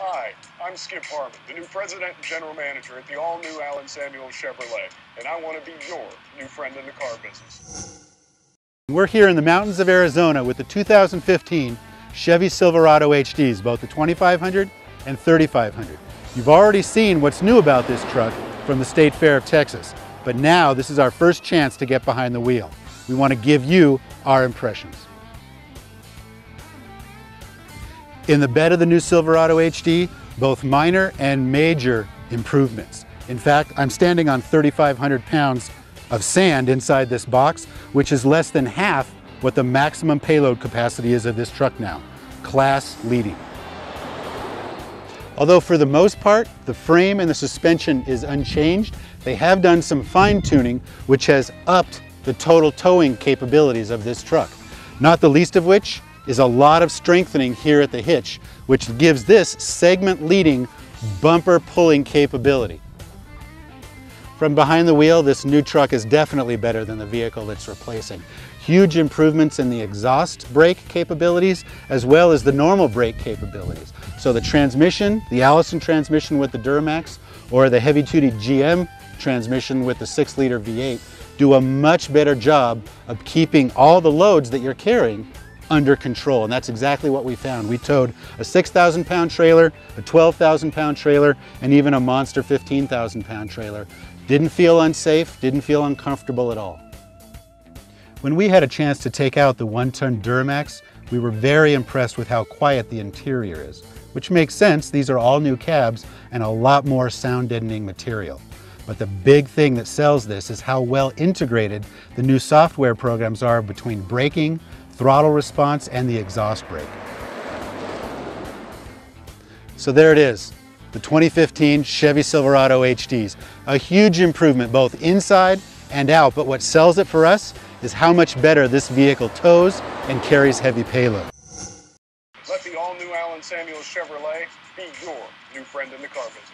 Hi, I'm Skip Harmon, the new president and general manager at the all-new Allen Samuels Chevrolet, and I want to be your new friend in the car business. We're here in the mountains of Arizona with the 2015 Chevy Silverado HDs, both the 2500 and 3500. You've already seen what's new about this truck from the State Fair of Texas, but now this is our first chance to get behind the wheel. We want to give you our impressions. In the bed of the new Silverado HD, both minor and major improvements. In fact, I'm standing on 3,500 pounds of sand inside this box, which is less than half what the maximum payload capacity is of this truck now. Class leading. Although for the most part, the frame and the suspension is unchanged, they have done some fine tuning, which has upped the total towing capabilities of this truck. Not the least of which is a lot of strengthening here at the hitch, which gives this segment leading bumper pulling capability. From behind the wheel, this new truck is definitely better than the vehicle it's replacing. Huge improvements in the exhaust brake capabilities, as well as the normal brake capabilities. So the transmission, the Allison transmission with the Duramax, or the heavy-duty GM transmission with the 6-liter V8, do a much better job of keeping all the loads that you're carrying under control. And that's exactly what we found. We towed a 6,000 pound trailer, a 12,000 pound trailer, and even a monster 15,000 pound trailer. Didn't feel unsafe, didn't feel uncomfortable at all. When we had a chance to take out the one-ton Duramax, we were very impressed with how quiet the interior is, which makes sense, these are all new cabs and a lot more sound deadening material. But the big thing that sells this is how well integrated the new software programs are between braking, throttle response, and the exhaust brake. So there it is, the 2015 Chevy Silverado HDs. A huge improvement both inside and out, but what sells it for us is how much better this vehicle tows and carries heavy payload. Let the all-new Allen Samuels Chevrolet be your new friend in the car business.